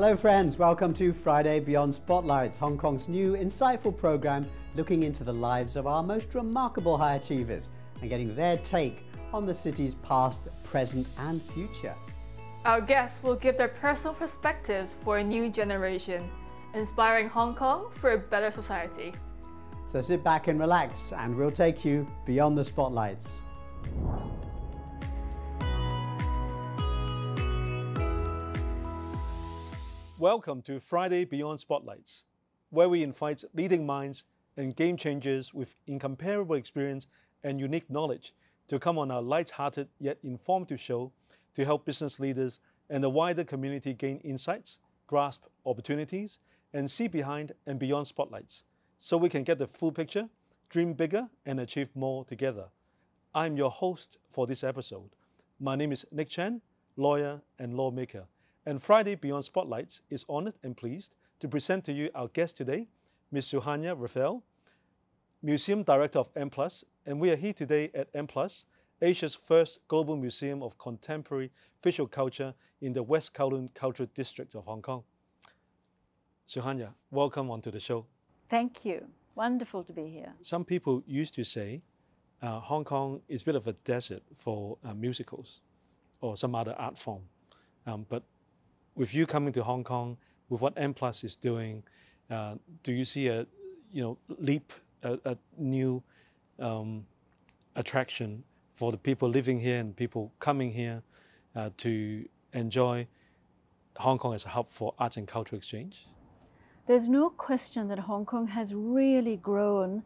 Hello, friends. Welcome to Friday Beyond Spotlights, Hong Kong's new insightful program looking into the lives of our most remarkable high achievers and getting their take on the city's past, present, and future. Our guests will give their personal perspectives for a new generation, inspiring Hong Kong for a better society. So sit back and relax, and we'll take you beyond the spotlights. Welcome to Friday Beyond Spotlights, where we invite leading minds and game changers with incomparable experience and unique knowledge to come on our light-hearted yet informative show to help business leaders and the wider community gain insights, grasp opportunities, and see behind and beyond spotlights so we can get the full picture, dream bigger, and achieve more together. I'm your host for this episode. My name is Nick Chan, lawyer and lawmaker. And Friday Beyond Spotlights is honored and pleased to present to you our guest today, Ms. Suhanya Raffel, Museum Director of M+, and we are here today at M+, Asia's first global museum of contemporary visual culture in the West Kowloon Cultural District of Hong Kong. Suhanya, welcome onto the show. Thank you. Wonderful to be here. Some people used to say uh, Hong Kong is a bit of a desert for uh, musicals or some other art form. Um, but with you coming to Hong Kong, with what M Plus is doing, uh, do you see a you know leap, a, a new um, attraction for the people living here and people coming here uh, to enjoy Hong Kong as a hub for arts and cultural exchange? There's no question that Hong Kong has really grown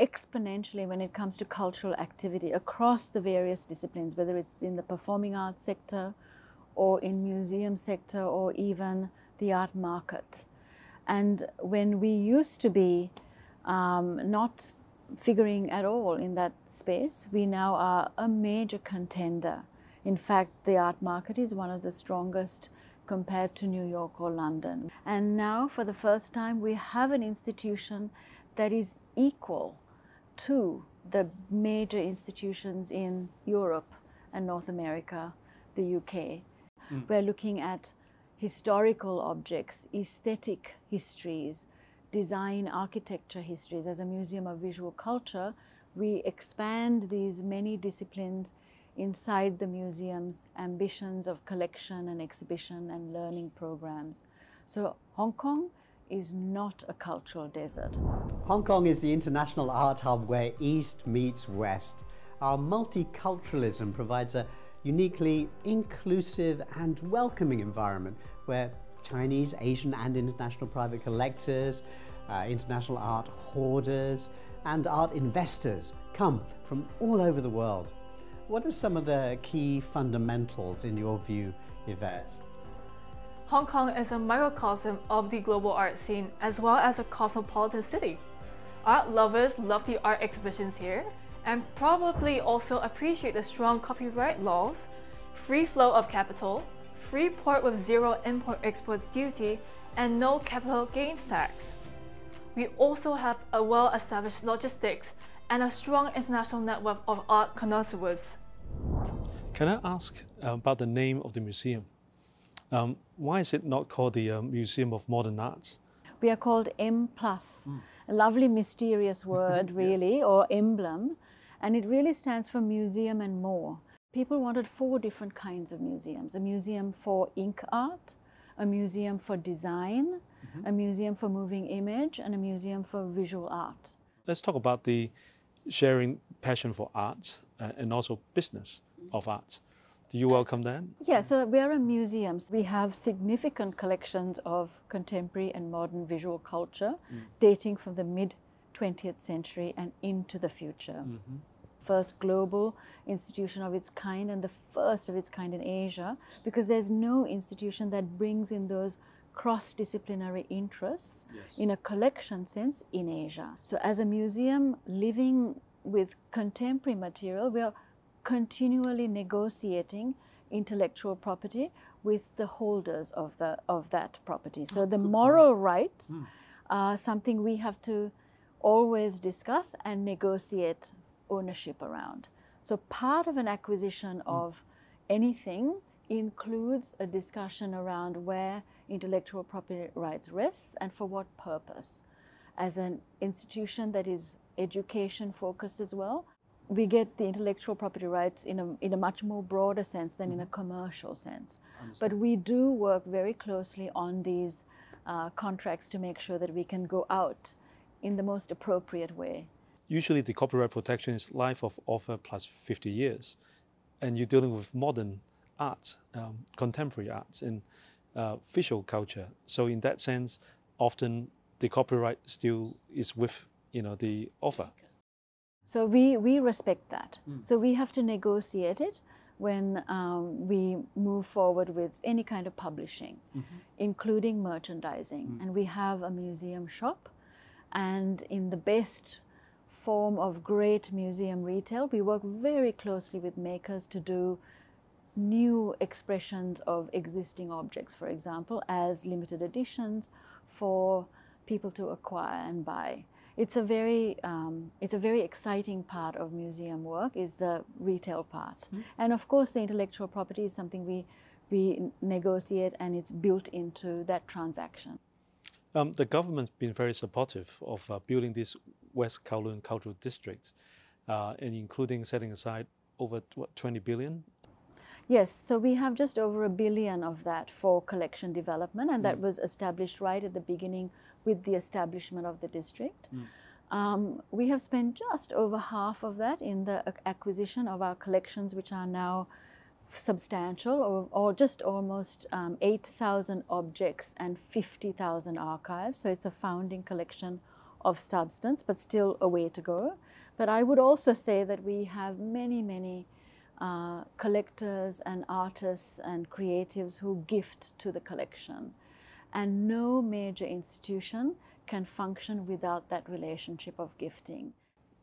exponentially when it comes to cultural activity across the various disciplines, whether it's in the performing arts sector or in museum sector or even the art market. And when we used to be um, not figuring at all in that space, we now are a major contender. In fact, the art market is one of the strongest compared to New York or London. And now, for the first time, we have an institution that is equal to the major institutions in Europe and North America, the UK. Mm. We're looking at historical objects, aesthetic histories, design architecture histories. As a museum of visual culture, we expand these many disciplines inside the museum's ambitions of collection and exhibition and learning programs. So Hong Kong is not a cultural desert. Hong Kong is the international art hub where East meets West. Our multiculturalism provides a uniquely inclusive and welcoming environment where Chinese, Asian and international private collectors, uh, international art hoarders and art investors come from all over the world. What are some of the key fundamentals in your view, Yvette? Hong Kong is a microcosm of the global art scene as well as a cosmopolitan city. Art lovers love the art exhibitions here and probably also appreciate the strong copyright laws, free flow of capital, free port with zero import-export duty, and no capital gains tax. We also have a well-established logistics and a strong international network of art connoisseurs. Can I ask uh, about the name of the museum? Um, why is it not called the uh, Museum of Modern Art? We are called M+, plus, mm. a lovely mysterious word really, yes. or emblem, and it really stands for museum and more. People wanted four different kinds of museums. A museum for ink art, a museum for design, mm -hmm. a museum for moving image, and a museum for visual art. Let's talk about the sharing passion for art uh, and also business of art. Do you welcome that? Yeah, so we are a museum. We have significant collections of contemporary and modern visual culture mm. dating from the mid 20th century and into the future. Mm -hmm. First global institution of its kind and the first of its kind in Asia, because there's no institution that brings in those cross disciplinary interests yes. in a collection sense in Asia. So, as a museum living with contemporary material, we are continually negotiating intellectual property with the holders of, the, of that property. So, oh, the moral rights mm. are something we have to always discuss and negotiate ownership around. So part of an acquisition mm. of anything includes a discussion around where intellectual property rights rests and for what purpose. As an institution that is education focused as well, we get the intellectual property rights in a, in a much more broader sense than in a commercial sense. But we do work very closely on these uh, contracts to make sure that we can go out in the most appropriate way. Usually, the copyright protection is life of author plus 50 years, and you're dealing with modern art, um, contemporary art, and uh, visual culture. So, in that sense, often the copyright still is with you know the author. So we, we respect that. So we have to negotiate it when um, we move forward with any kind of publishing, including merchandising. And we have a museum shop. And in the best form of great museum retail, we work very closely with makers to do new expressions of existing objects, for example, as limited editions for people to acquire and buy. It's a very um, it's a very exciting part of museum work is the retail part, and of course the intellectual property is something we we negotiate and it's built into that transaction. Um, the government's been very supportive of uh, building this West Kowloon Cultural District, uh, and including setting aside over what 20 billion. Yes, so we have just over a billion of that for collection development, and that was established right at the beginning with the establishment of the district. Um, we have spent just over half of that in the acquisition of our collections, which are now substantial, or, or just almost um, 8,000 objects and 50,000 archives. So it's a founding collection of substance, but still a way to go. But I would also say that we have many, many uh, collectors and artists and creatives who gift to the collection. And no major institution can function without that relationship of gifting.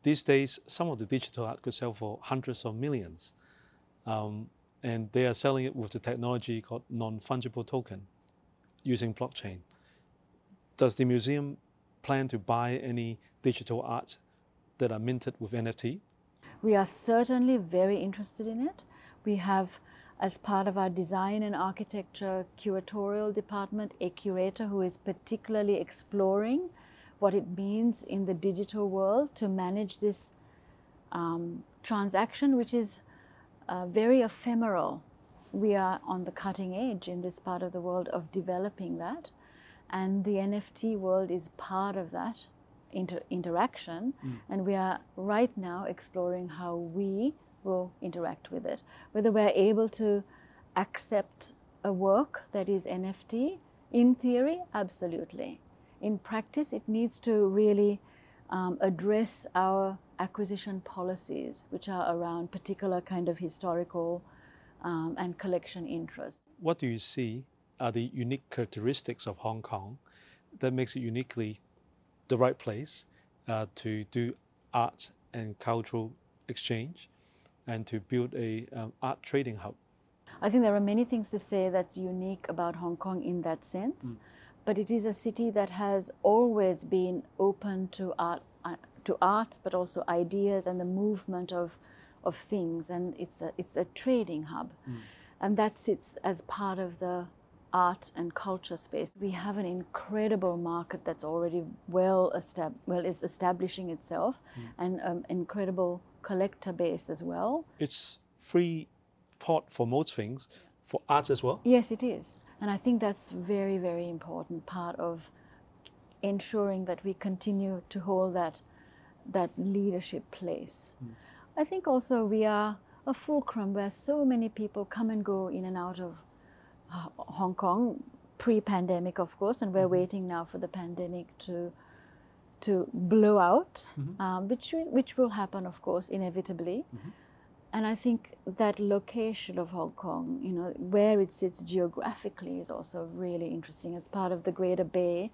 These days, some of the digital art could sell for hundreds of millions, um, and they are selling it with the technology called non-fungible token, using blockchain. Does the museum plan to buy any digital art that are minted with NFT? We are certainly very interested in it. We have, as part of our design and architecture curatorial department, a curator who is particularly exploring what it means in the digital world to manage this um, transaction, which is uh, very ephemeral. We are on the cutting edge in this part of the world of developing that, and the NFT world is part of that inter- interaction. And we are right now exploring how we will interact with it, whether we're able to accept a work that is NFT. In theory, absolutely. In practice, it needs to really um, address our acquisition policies, which are around particular kind of historical um, and collection interests. What do you see are the unique characteristics of Hong Kong that makes it uniquely the right place uh, to do art and cultural exchange and to build a um, art trading hub? I think there are many things to say that's unique about Hong Kong in that sense, but it is a city that has always been open to art, uh, to art, but also ideas and the movement of, of things, and it's a it's a trading hub, and that sits as part of the art and culture space. We have an incredible market that's already well estab- well is establishing itself, hmm. and an incredible collector base as well. It's free port for most things, for arts as well. Yes, it is. And I think that's very, very important part of ensuring that we continue to hold that that leadership place. Hmm. I think also we are a fulcrum where so many people come and go in and out of Hong Kong pre-pandemic, of course, and we're mm-hmm. waiting now for the pandemic to to blow out, um, which wi- which will happen, of course, inevitably. Mm-hmm. And I think that location of Hong Kong, you know, where it sits geographically is also really interesting. It's part of the Greater Bay.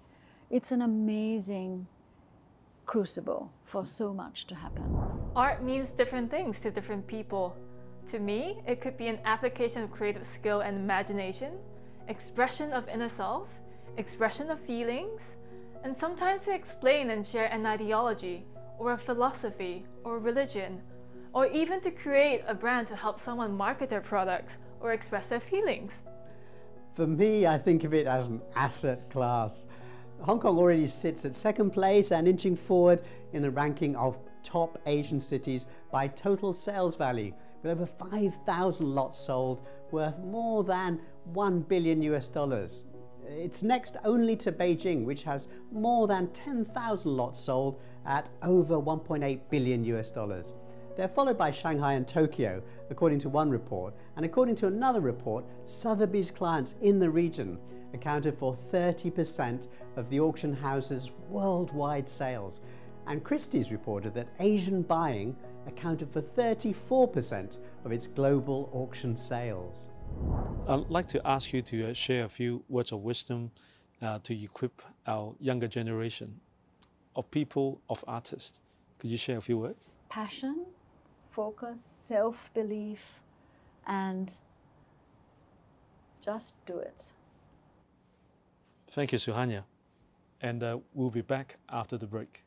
It's an amazing crucible for so much to happen. Art means different things to different people. To me, it could be an application of creative skill and imagination, expression of inner self, expression of feelings, and sometimes to explain and share an ideology, or a philosophy, or religion, or even to create a brand to help someone market their products or express their feelings. For me, I think of it as an asset class. Hong Kong already sits at second place and inching forward in the ranking of top Asian cities by total sales value, with over 5,000 lots sold worth more than 1 billion US dollars. It's next only to Beijing, which has more than 10,000 lots sold at over 1.8 billion US dollars. They're followed by Shanghai and Tokyo, according to one report, and according to another report, Sotheby's clients in the region accounted for 30% of the auction house's worldwide sales. And Christie's reported that Asian buying accounted for 34% of its global auction sales. I'd like to ask you to uh, share a few words of wisdom uh, to equip our younger generation of people, of artists. Could you share a few words? Passion, focus, self belief, and just do it. Thank you, Suhanya. And uh, we'll be back after the break.